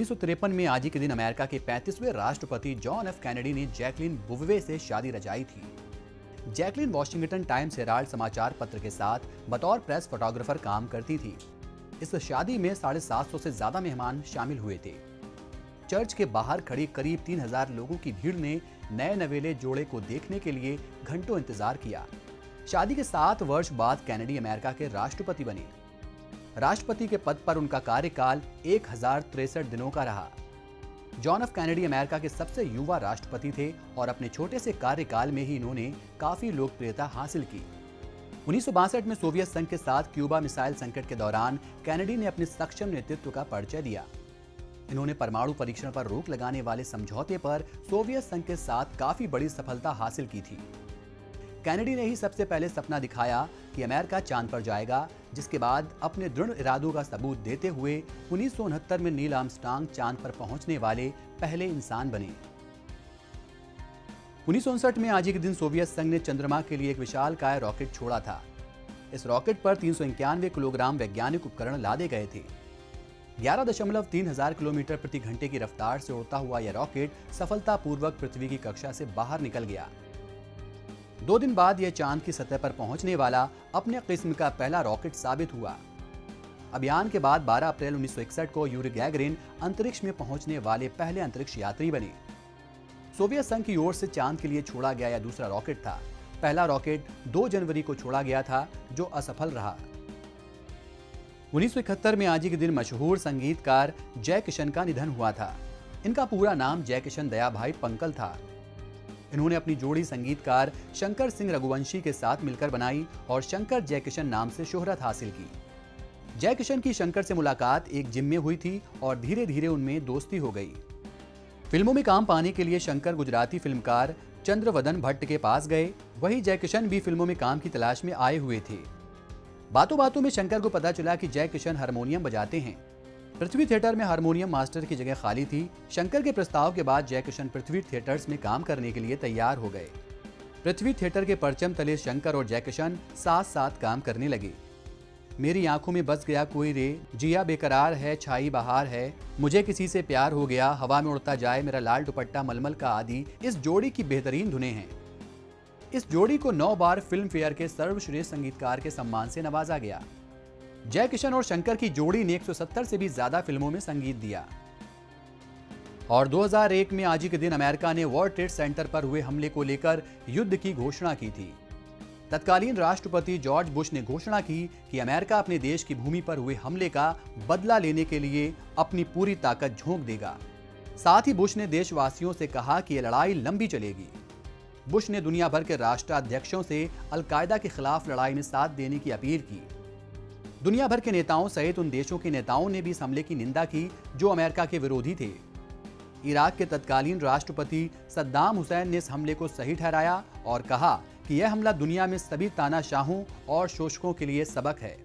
उन्नीस में आज ही के दिन अमेरिका के 35वें राष्ट्रपति जॉन एफ़ कैनेडी ने जैकलिन बुवे से शादी रचाई थी। जैकलिन वॉशिंगटन टाइम्स हेराल्ड समाचार पत्र के साथ बतौर प्रेस फोटोग्राफर काम करती थी। इस शादी में साढ़े सात सौ से ज़्यादा मेहमान शामिल हुए थे। चर्च के बाहर खड़ी करीब तीन हज़ार लोगों की भीड़ ने नए नवेले जोड़े को देखने के लिए घंटों इंतज़ार किया। शादी के सात वर्ष बाद कैनेडी अमेरिका के राष्ट्रपति बने। राष्ट्रपति के पद पर उनका कार्यकाल एक दिनों का रहा। जॉन ऑफ़ कैनेडी अमेरिका के सबसे युवा राष्ट्रपति थे और अपने छोटे से कार्यकाल में ही इन्होंने काफ़ी लोकप्रियता हासिल की। उन्नीस सौ बासठ में सोवियत संघ के साथ क्यूबा मिसाइल संकट के दौरान कैनेडी ने अपने सक्षम नेतृत्व का परिचय दिया। इन्होंने परमाणु परीक्षण पर रोक लगाने वाले समझौते पर सोवियत संघ के साथ काफ़ी बड़ी सफलता हासिल की थी। कैनेडी ने ही सबसे पहले सपना दिखाया कि अमेरिका चाँद पर जाएगा, जिसके बाद अपने दृढ़ इरादों का सबूत देते हुए उन्नीस में नील आर्मस्ट्रांग चाँद पर पहुँचने वाले पहले इंसान बने। उन्नीस में आज के दिन सोवियत संघ ने चंद्रमा के लिए एक विशाल काय रॉकेट छोड़ा था। इस रॉकेट पर तीन सौ इक्यानवे किलोग्राम वैज्ञानिक उपकरण लादे गए थे। ग्यारह दशमलव तीन हज़ार किलोमीटर प्रति घंटे की रफ्तार से उड़ता हुआ यह रॉकेट सफलतापूर्वक पृथ्वी की कक्षा से बाहर निकल गया। दो दिन बाद यह चाँद की सतह पर पहुँचने वाला अपने किस्म का पहला रॉकेट साबित हुआ। अभियान के बाद 12 अप्रैल 1961 को यूरी गैगरिन अंतरिक्ष में पहुँचने वाले पहले अंतरिक्ष यात्री बने। सोवियत संघ की ओर से चाँद के लिए छोड़ा गया यह दूसरा रॉकेट था। पहला रॉकेट 2 जनवरी को छोड़ा गया था, जो असफल रहा। उन्नीस सौ इकहत्तर में आज के दिन मशहूर संगीतकार जय किशन का निधन हुआ था। इनका पूरा नाम जय किशन दया भाई पंकल था। इन्होंने अपनी जोड़ी संगीतकार शंकर सिंह रघुवंशी के साथ मिलकर बनाई और शंकर जयकिशन नाम से शोहरत हासिल की। जयकिशन की शंकर से मुलाकात एक जिम में हुई थी और धीरे धीरे उनमें दोस्ती हो गई। फ़िल्मों में काम पाने के लिए शंकर गुजराती फिल्मकार चंद्रवदन भट्ट के पास गए। वही जयकिशन भी फ़िल्मों में काम की तलाश में आए हुए थे। बातों बातों में शंकर को पता चला कि जयकिशन हारमोनियम बजाते हैं। पृथ्वी थिएटर में हारमोनियम मास्टर की जगह खाली थी। शंकर के प्रस्ताव के बाद जयकिशन पृथ्वी थिएटर्स में काम करने के लिए तैयार हो गए। पृथ्वी थिएटर के परचम तले शंकर और जयकिशन साथ साथ काम करने लगे। मेरी आँखों में बस गया कोई रे, जिया बेकरार है, छाई बहार है, मुझे किसी से प्यार हो गया, हवा में उड़ता जाए, मेरा लाल दुपट्टा मलमल का आदि, इस जोड़ी की बेहतरीन धुने हैं। इस जोड़ी को नौ बार फ़िल्म फेयर के सर्वश्रेष्ठ संगीतकार के सम्मान से नवाजा गया। जय किशन और शंकर की जोड़ी ने 170 से भी ज़्यादा फ़िल्मों में संगीत दिया। और 2001 में आज ही के दिन अमेरिका ने वर्ल्ड ट्रेड सेंटर पर हुए हमले को लेकर युद्ध की घोषणा की थी। तत्कालीन राष्ट्रपति जॉर्ज बुश ने घोषणा की कि अमेरिका अपने देश की भूमि पर हुए हमले का बदला लेने के लिए अपनी पूरी ताकत झोंक देगा। साथ ही बुश ने देशवासियों से कहा कि यह लड़ाई लंबी चलेगी। बुश ने दुनिया भर के राष्ट्राध्यक्षों से अलकायदा के खिलाफ लड़ाई में साथ देने की अपील की। दुनिया भर के नेताओं सहित उन देशों के नेताओं ने भी इस हमले की निंदा की, जो अमेरिका के विरोधी थे। इराक के तत्कालीन राष्ट्रपति सद्दाम हुसैन ने इस हमले को सही ठहराया और कहा कि यह हमला दुनिया में सभी तानाशाहों और शोषकों के लिए सबक है।